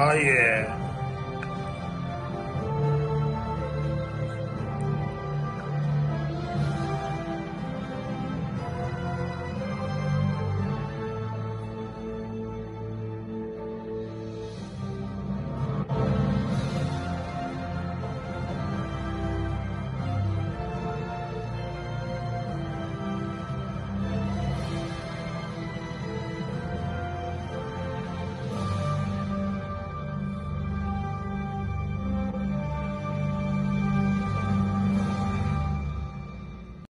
Oh, yeah.